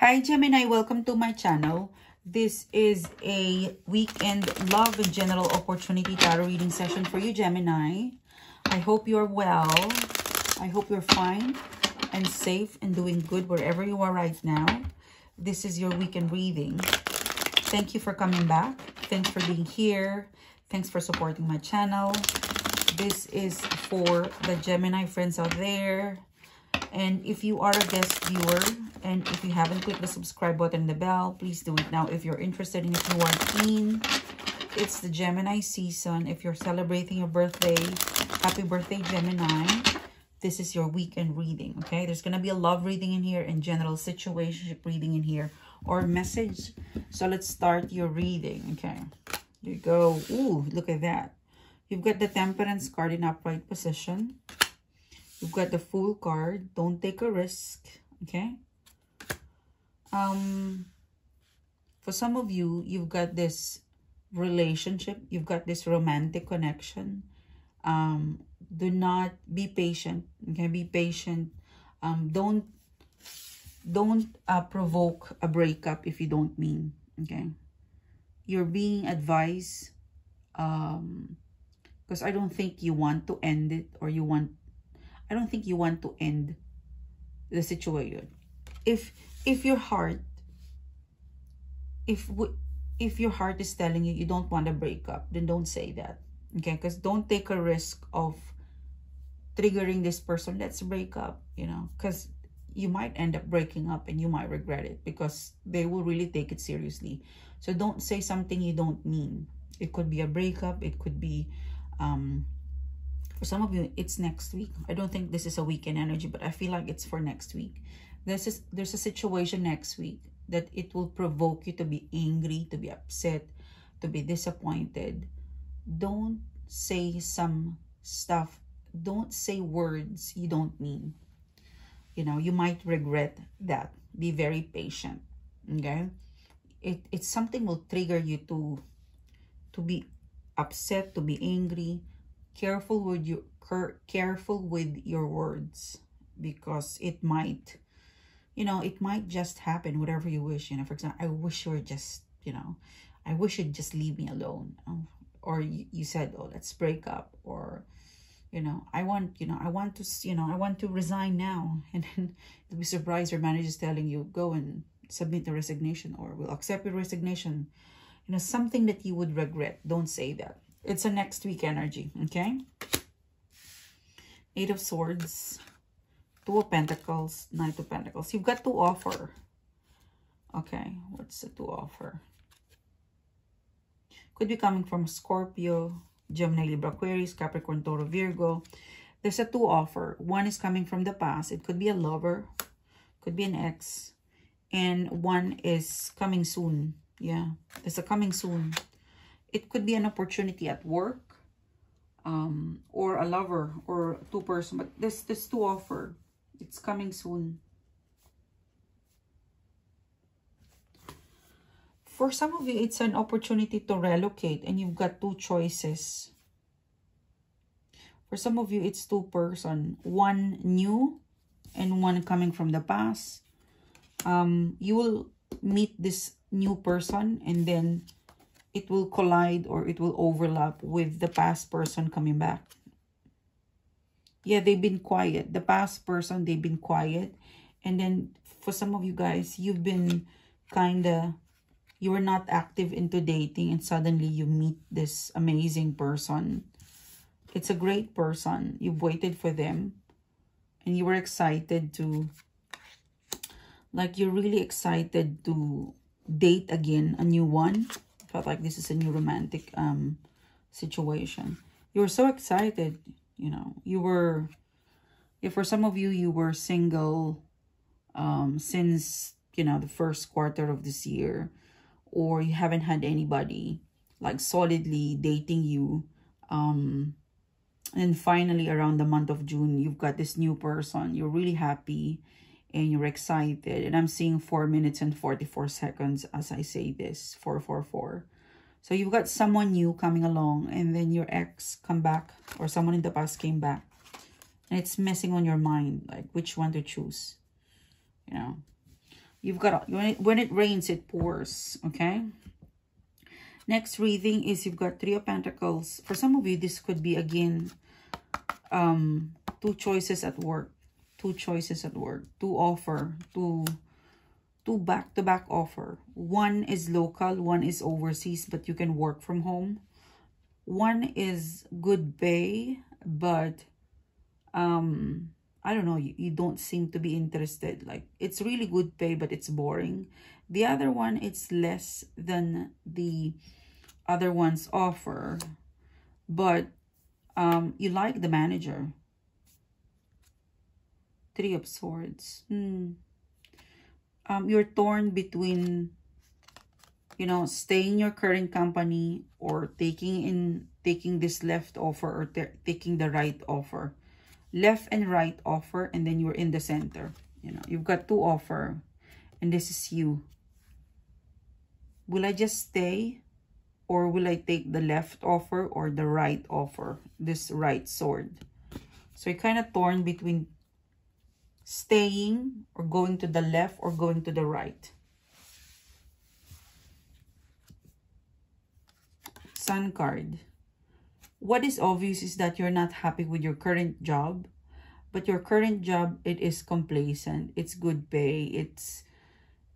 Hi Gemini, welcome to my channel. This is a weekend love and general opportunity tarot reading session for you Gemini. I hope you're well. I hope you're fine and safe and doing good wherever you are right now. This is your weekend reading. Thank you for coming back. Thanks for being here. Thanks for supporting my channel. This is for the Gemini friends out there. And if you are a guest viewer, and if you haven't clicked the subscribe button and the bell, please do it now. If you're interested in if you are keen, it's the Gemini season. If you're celebrating your birthday, happy birthday, Gemini. This is your weekend reading, okay? There's going to be a love reading in here and general situationship reading in here or message. So let's start your reading, okay? You go. Ooh, look at that. You've got the Temperance card in upright position. You've got the Fool card. Don't take a risk, okay? um for some of you you've got this relationship you've got this romantic connection um do not be patient okay be patient um don't don't uh, provoke a breakup if you don't mean okay you're being advised um because i don't think you want to end it or you want i don't think you want to end the situation. If if your heart if if your heart is telling you you don't want to break up then don't say that okay? Because don't take a risk of triggering this person let's break up you know? Because you might end up breaking up and you might regret it because they will really take it seriously. So don't say something you don't mean. It could be a breakup it could be um for some of you it's next week i don't think this is a weekend energy but i feel like it's for next week this is there's a situation next week that it will provoke you to be angry, to be upset, to be disappointed. Don't say some stuff. Don't say words you don't mean. You know, you might regret that. Be very patient. Okay? It it's something will trigger you to to be upset, to be angry. Careful with your careful with your words because it might you know, it might just happen, whatever you wish. You know, for example, I wish you were just, you know, I wish you'd just leave me alone. Or you, you said, oh, let's break up. Or, you know, I want, you know, I want to, you know, I want to resign now. And then you'll be surprised your manager is telling you, go and submit the resignation or we'll accept your resignation. You know, something that you would regret. Don't say that. It's a next week energy, okay? Eight of Swords. Two of Pentacles, Knight of Pentacles. You've got to offer. Okay, what's the to offer? Could be coming from Scorpio, Gemini, Libra, Aquarius, Capricorn, Taurus, Virgo. There's a two offer. One is coming from the past. It could be a lover, could be an ex, and one is coming soon. Yeah, it's a coming soon. It could be an opportunity at work, um, or a lover, or two person. But this this two offer. It's coming soon. For some of you, it's an opportunity to relocate and you've got two choices. For some of you, it's two person. One new and one coming from the past. Um, you will meet this new person and then it will collide or it will overlap with the past person coming back yeah, they've been quiet. The past person, they've been quiet. And then for some of you guys, you've been kind of, you were not active into dating and suddenly you meet this amazing person. It's a great person. You've waited for them and you were excited to, like you're really excited to date again, a new one. Felt like this is a new romantic um situation. You were so excited you know, you were, if for some of you, you were single um, since, you know, the first quarter of this year, or you haven't had anybody like solidly dating you, um, and finally around the month of June, you've got this new person, you're really happy, and you're excited, and I'm seeing 4 minutes and 44 seconds as I say this, 444. So you've got someone new coming along and then your ex come back or someone in the past came back. And it's messing on your mind, like which one to choose. You know. You've got, when it, when it rains, it pours, okay? Next reading is you've got Three of Pentacles. For some of you, this could be, again, um, two choices at work. Two choices at work. Two offer. Two, two back-to-back -back offer. One is local, one is overseas, but you can work from home. One is good pay, but um I don't know, you, you don't seem to be interested. Like, it's really good pay, but it's boring. The other one, it's less than the other ones offer. But um, you like the manager. Three of Swords. Hmm. Um, you're torn between, you know, staying your current company or taking in taking this left offer or taking the right offer left and right offer and then you're in the center you know you've got two offer and this is you will i just stay or will i take the left offer or the right offer this right sword so you're kind of torn between staying or going to the left or going to the right. Sun card. What is obvious is that you're not happy with your current job but your current job it is complacent it's good pay it's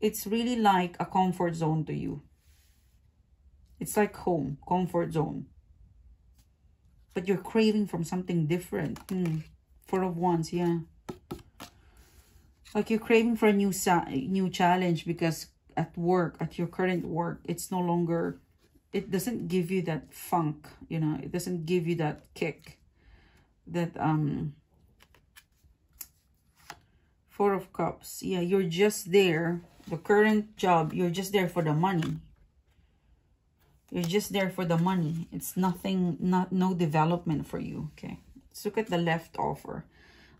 it's really like a comfort zone to you. It's like home comfort zone. But you're craving from something different. Hmm. four of wands yeah like you're craving for a new new challenge because at work at your current work it's no longer it doesn't give you that funk, you know, it doesn't give you that kick that, um, Four of Cups. Yeah, you're just there. The current job, you're just there for the money. You're just there for the money. It's nothing, not no development for you. Okay. Let's look at the left offer.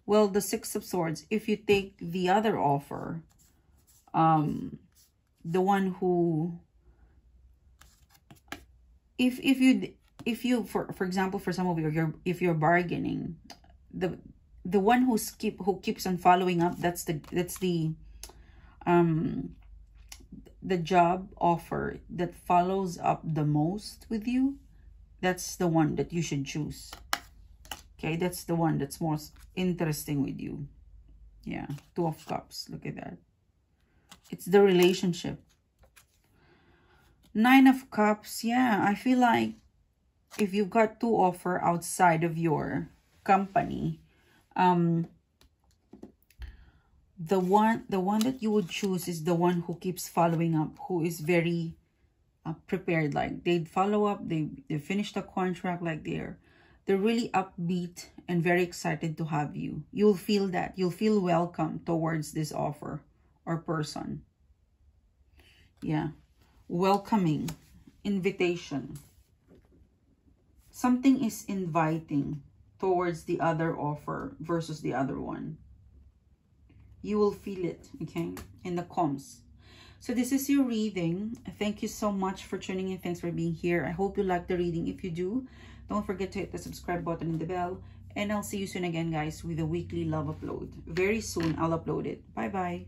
Well, the Six of Swords, if you take the other offer, um, the one who if if you if you for for example for some of you you're if you're bargaining the the one who's keep who keeps on following up that's the that's the um the job offer that follows up the most with you that's the one that you should choose okay that's the one that's most interesting with you. Yeah two of cups look at that. It's the relationship. Nine of Cups, yeah, I feel like if you've got two offer outside of your company, um, the one the one that you would choose is the one who keeps following up, who is very uh, prepared. Like they follow up, they they finish the contract, like they're they're really upbeat and very excited to have you. You'll feel that. You'll feel welcome towards this offer or person. Yeah welcoming, invitation. Something is inviting towards the other offer versus the other one. You will feel it, okay, in the comms. So this is your reading. Thank you so much for tuning in. Thanks for being here. I hope you like the reading. If you do, don't forget to hit the subscribe button and the bell. And I'll see you soon again, guys, with a weekly love upload. Very soon, I'll upload it. Bye-bye.